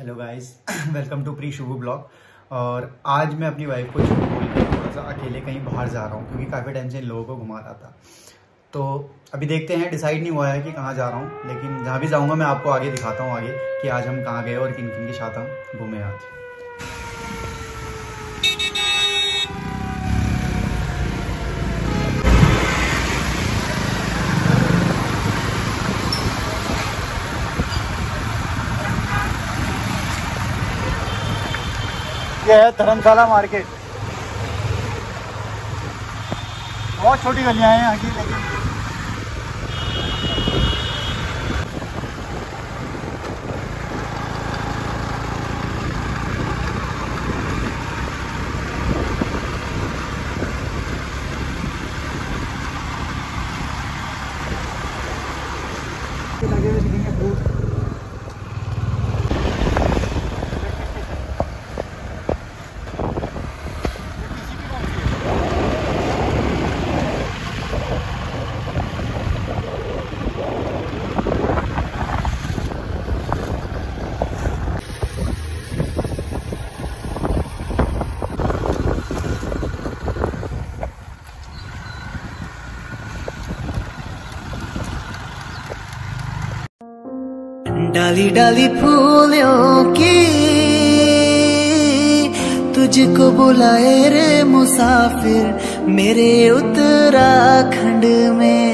Hello guys welcome to प्री शुभ blog और आज मैं अपनी वाइफ को छोड़ बोल थोड़ा सा अकेले कहीं बाहर जा रहा हूँ, क्योंकि काफ़ी टाइम से इन लोगों को घुमा रहा था। तो अभी देखते हैं डिसाइड नहीं हुआ है कि कहाँ जा रहा हूँ, लेकिन जहाँ भी जाऊँगा, मैं आपको आगे दिखाता हूँ आगे कि आज हम कहाँ गए और किन किन के साथ हम घूमें आज। ये है धर्मशाला मार्केट। बहुत छोटी गलियाँ हैं यहाँ की लेकिन डाली डाली फूलों की। तुझको बुलाए रे मुसाफिर मेरे उत्तराखंड में।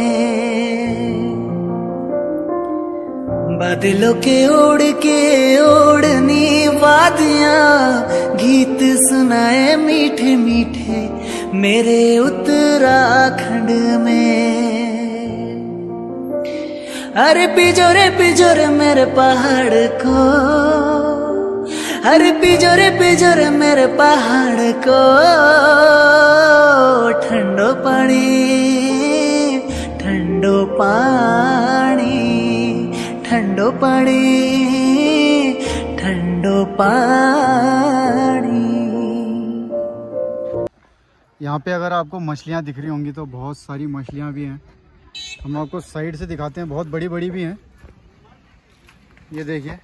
बादलों के ओढ़ के ओढ़नी वादियाँ, गीत सुनाए मीठे मीठे मेरे उत्तराखंड में। अरे पिजोरे पिजोरे मेरे पहाड़ को। अरे पिजोरे पिजोरे मेरे पहाड़ को। ठंडो पानी ठंडो पानी ठंडो पानी ठंडो पानी। यहाँ पे अगर आपको मछलियाँ दिख रही होंगी तो बहुत सारी मछलियाँ भी हैं। हम आपको साइड से दिखाते हैं, बहुत बड़ी बड़ी भी हैं। ये देखिए।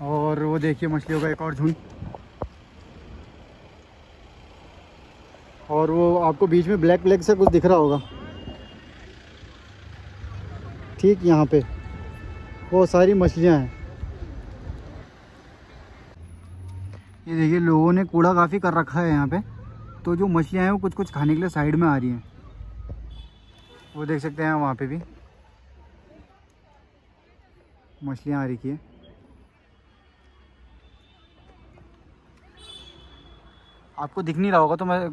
और वो देखिए मछलियों का एक और झुंड। और वो आपको बीच में ब्लैक ब्लैक से कुछ दिख रहा होगा। ठीक यहाँ पे। वो सारी मछलियाँ हैं। ये देखिए, लोगों ने कूड़ा काफ़ी कर रखा है यहाँ पे। तो जो मछलियाँ हैं, वो कुछ कुछ खाने के लिए साइड में आ रही हैं। वो देख सकते हैं वहाँ पे भी। मछलियाँ आ रही है। आपको दिख नहीं रहा होगा तो मैं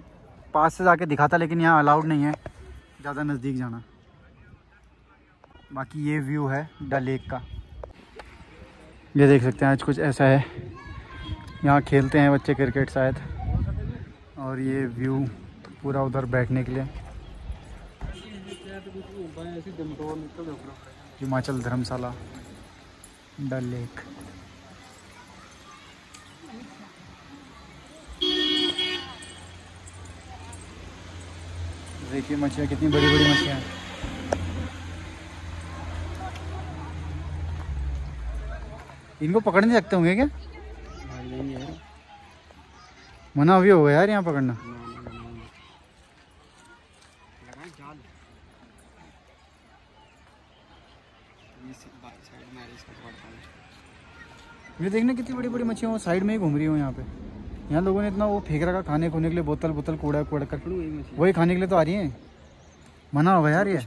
पास से जाके दिखाता, लेकिन यहाँ अलाउड नहीं है। ज़्यादा नज़दीक जाना। बाकी ये व्यू है डल लेक का। ये देख सकते हैं, आज कुछ ऐसा है। यहाँ खेलते हैं बच्चे क्रिकेट शायद। और ये व्यू पूरा उधर बैठने के लिए। हिमाचल धर्मशाला डल लेक। देखिए मछलियाँ, कितनी बड़ी बड़ी मछलियाँ हैं। इनको पकड़ नहीं सकते होंगे क्या? मना अभी होगा यार यहाँ पकड़ना। ये देखने कितनी बड़ी बड़ी मछलियाँ वो साइड में ही घूम रही हूँ यहाँ पे। यहाँ लोगों ने इतना वो फेंक रखा खाने खोने के लिए बोतल बोतल कूड़ा कूड़ा कर वही खाने के लिए तो आ रही है। मना होगा यार ये।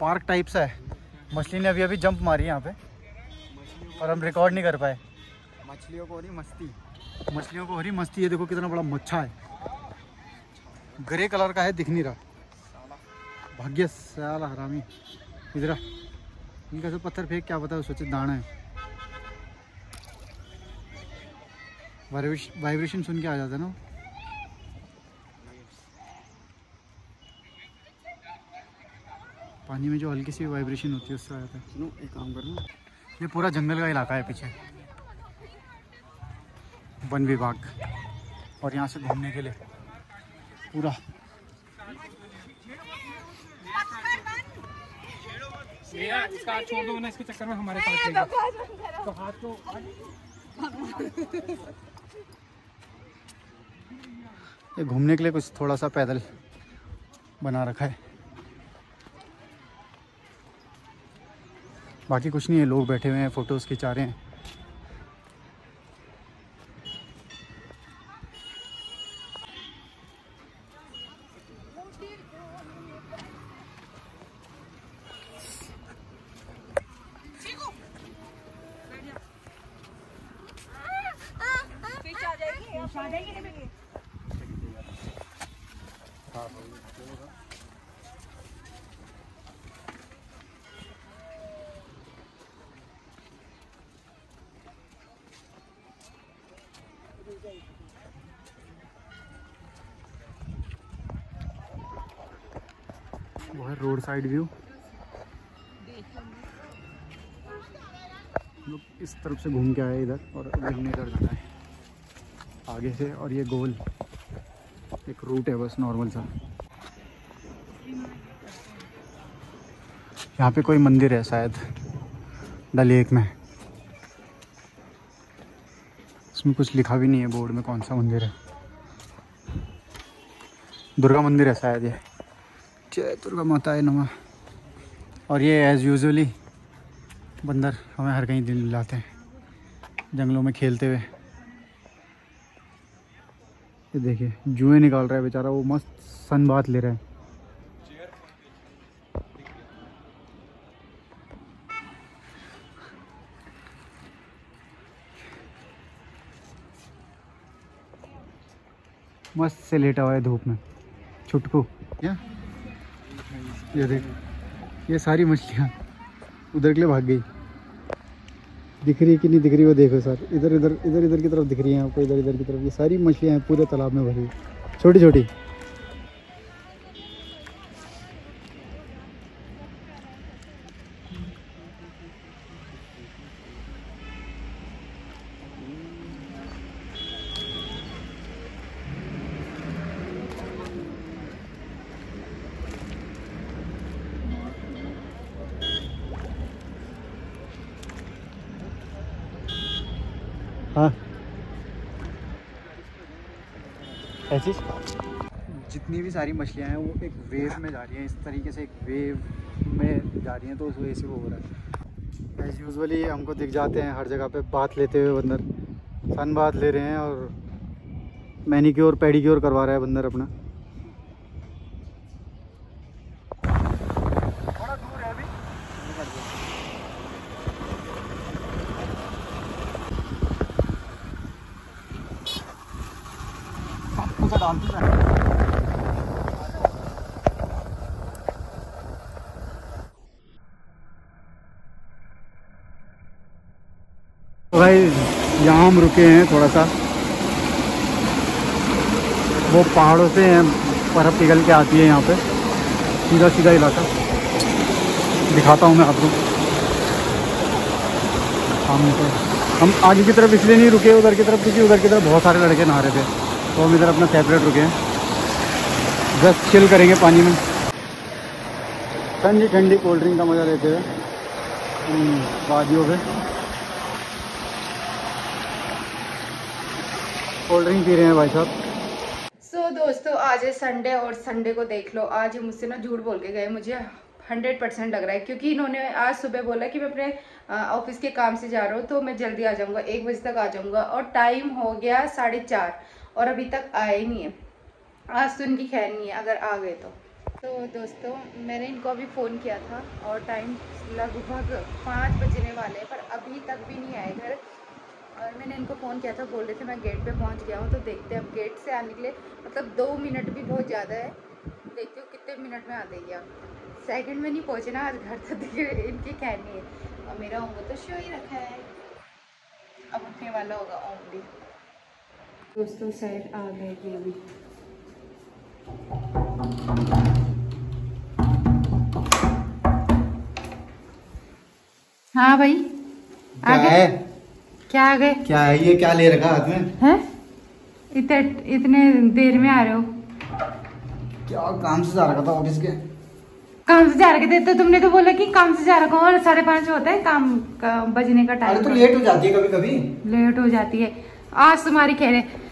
पार्क टाइप सा है। मछली ने अभी अभी जंप मारी यहाँ पे। और हम रिकॉर्ड नहीं कर पाए। मछलियों को हो रही मस्ती। मछलियों को हो रही मस्ती। है देखो कितना बड़ा मच्छा है। ग्रे कलर का है दिख नहीं रहा। भाग्य साला हरामी। इधर इनका सब पत्थर फेंक क्या पता सोचे दाना है। वाइब्रेशन सुन के आ जाता है ना पानी में जो हल्की सी वाइब्रेशन होती है उससे आ जाता है सुनो एक काम करना ये पूरा जंगल का इलाका है पीछे। वन विभाग। और यहाँ से घूमने के लिए। पूरा। इसका छोड़ दो ना इसके चक्कर में हमारे पास तो हाथ तो ये घूमने के लिए कुछ थोड़ा सा पैदल बना रखा है। बाकी कुछ नहीं है लोग बैठे हुए हैं फ़ोटोज़ खिंचा रहे हैं। वो है रोड साइड व्यू। लोग इस तरफ़ से घूम के आए इधर और अभी हमने इधर जाना है। आगे से और ये गोल, एक रूट है बस नॉर्मल सा। यहाँ पे कोई मंदिर है शायद डल लेक में। इसमें कुछ लिखा भी नहीं है बोर्ड में कौन सा मंदिर है। दुर्गा मंदिर है शायद ये। जय दुर्गा माता है नमा। और ये एज़ यूजली बंदर हमें हर कहीं दिल लाते हैं जंगलों में खेलते हुए। ये देखिए जुएँ निकाल रहा है बेचारा वो मस्त सन बात ले रहा है। मस्त से लेटा हुआ है धूप में छुटकू। क्या? ये देखो, ये सारी मछलियाँ उधर के लिए भाग गई। दिख रही है कि नहीं दिख रही वो देखो सर। इधर इधर इधर इधर की तरफ़ दिख रही है, आपको इधर इधर की तरफ़। ये सारी मछलियाँ पूरे तालाब में भरी। छोटी छोटी ऐसी जितनी भी सारी मछलियाँ हैं, वो एक वेव में जा रही हैं। इस तरीके से एक वेव में जा रही हैं तो उस वजह से वो हो रहा है। एज़ यूजली हमको दिख जाते हैं हर जगह पे बात लेते हुए बंदर। सन बात ले रहे हैं और मैनिक्योर पेडिक्योर करवा रहा है बंदर अपना। सा डालती है तो भाई, यहाँ हम रुके हैं थोड़ा सा वो पहाड़ों से बर्फ़ पिघल के आती है यहाँ पे। सीधा सीधा इलाका। दिखाता हूँ मैं आपको। से। हम आगे की तरफ़ इसलिए नहीं रुके, उधर की तरफ़, क्योंकि उधर की तरफ़ बहुत सारे लड़के नहा रहे थे। तो हम इधर अपना सेपरेट रुके हैं। जस्ट चिल करेंगे पानी में। ठंडी ठंडी कोल्ड ड्रिंक का मज़ा लेते हुए हम्म, वादियों पे। कोल्ड ड्रिंक पी रहे हैं भाई साहब। सो so, दोस्तों आज है संडे और संडे को देख लो। आज मुझसे ना झूठ बोल के गए। मुझे हंड्रेड परसेंट लग रहा है क्योंकि इन्होंने आज सुबह बोला कि मैं अपने ऑफ़िस के काम से जा रहा हूँ तो मैं जल्दी आ जाऊँगा। एक बजे तक आ जाऊँगा। और टाइम हो गया साढ़े चार। और अभी तक आए ही नहीं है। आज तो इनकी खैर नहीं है, अगर आ गए तो। तो दोस्तों, मैंने इनको अभी फ़ोन किया था और टाइम लगभग पाँच बजने वाले हैं, पर अभी तक भी नहीं आए घर। और मैंने इनको फ़ोन किया था, बोल रहे थे मैं गेट पे पहुँच गया हूँ तो देखते हैं अब गेट से आने के लिए मतलब दो मिनट भी बहुत ज़्यादा है। देखते हो कितने मिनट में आ देंगे आप सेकंड में नहीं पहुँचे ना, आज घर तक इनकी नहीं है। और मेरा ओम तो शो ही रखा है। अब उठने वाला होगा ओम भी दोस्तों साइड आ गए भी हाँ भाई क्या आ गए है? क्या आ गए? क्या है ये? क्या ले रखा हाथ में? हैं? इतने इतने देर में आ रहे हो। क्या काम से जा रखा था ऑफ़िस के? काम से जा रखे थे? तो तुमने तो बोला कि काम से जा रखा हूँ और साढ़े पाँच होता है काम का बजने का अरे टाइम तो लेट हो जाती है कभी कभी लेट हो जाती है। आज तुम्हारी कह रहे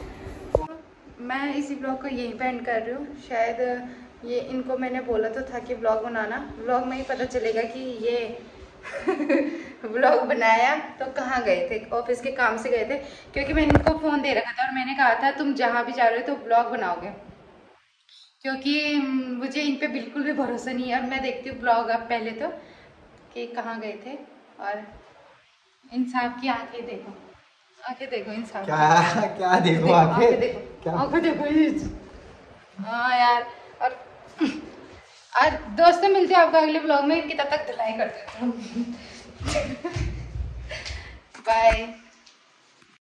मैं इसी ब्लॉग को यहीं पे एंड कर रही हूँ। शायद ये इनको मैंने बोला तो था कि ब्लॉग बनाना। ब्लॉग में ही पता चलेगा कि ये ब्लॉग बनाया तो कहाँ गए थे? ऑफ़िस के काम से गए थे। क्योंकि मैंने इनको फ़ोन दे रखा था और मैंने कहा था, तुम जहाँ भी जा रहे हो तो ब्लॉग बनाओगे। क्योंकि मुझे इन पर बिल्कुल भी भरोसा नहीं है। और मैं देखती हूँ ब्लॉग अब पहले तो कि कहाँ गए थे। और इंसाफ की आँखें देखो। आँखें देखो इंसान क्या क्या देखो आँखें? देखो। क्या आँखें देखो हाँ यार और आज दोस्तों मिलते हैं आपको अगले ब्लॉग में। इनकी तब तक धुलाई करते हैं। बाय